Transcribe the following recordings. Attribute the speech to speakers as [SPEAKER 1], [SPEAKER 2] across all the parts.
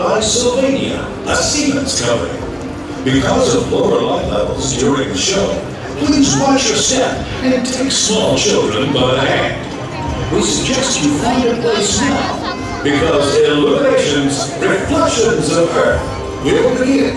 [SPEAKER 1] by Sylvania, a Siemens company. Because of lower light levels during the show, please watch your step and take small children by the hand. We suggest you find a place now, because Illuminations Reflections of Earth will begin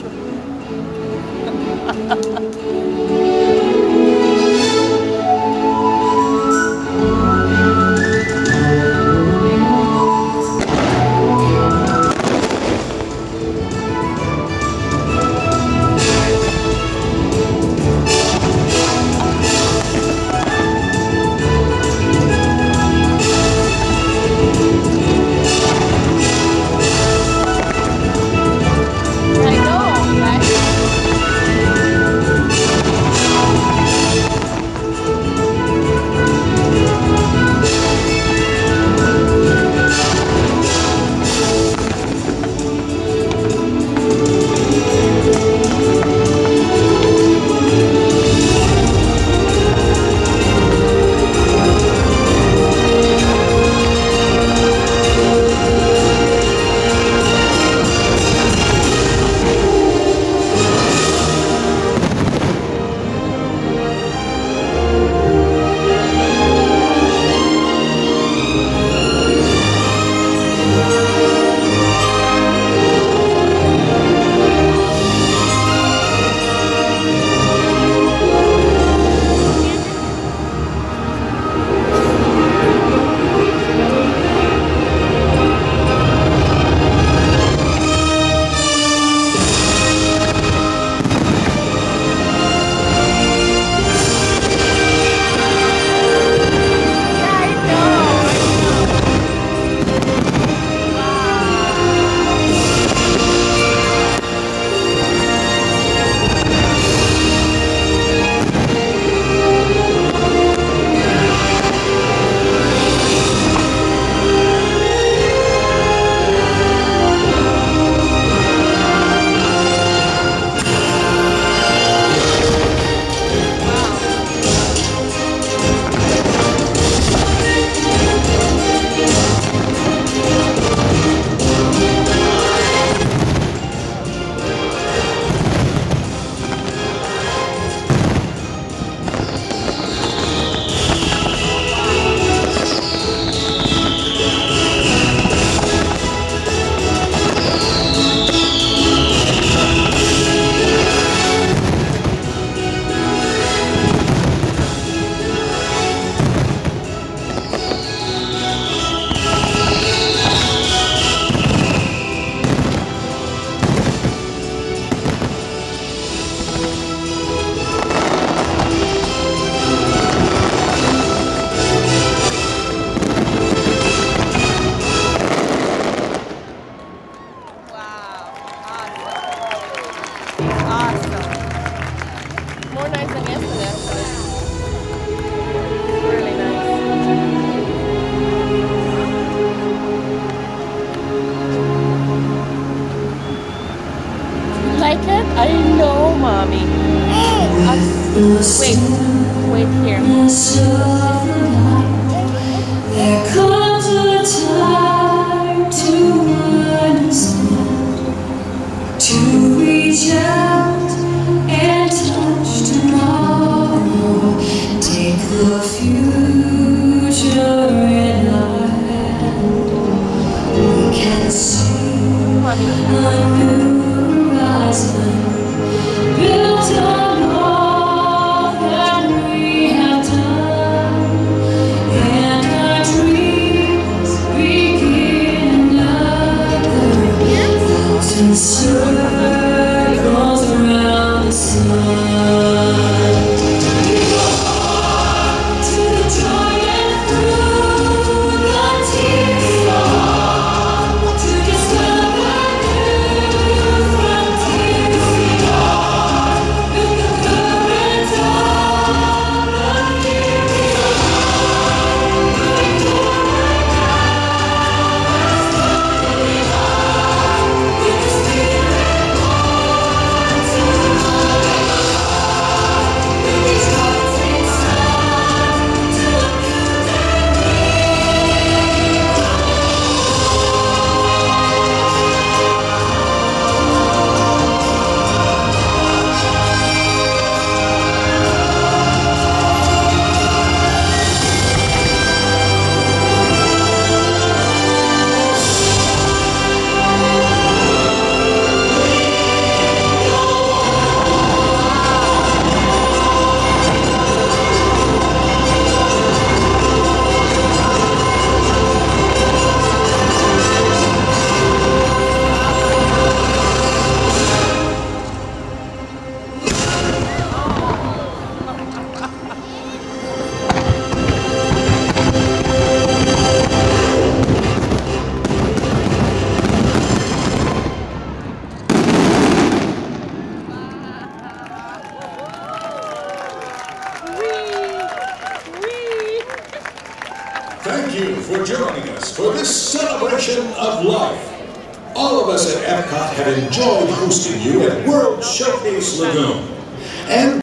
[SPEAKER 2] 哈哈
[SPEAKER 3] 哈哈。soon. joining us for this celebration of life. All of us at Epcot have enjoyed hosting you at World Showcase Lagoon. And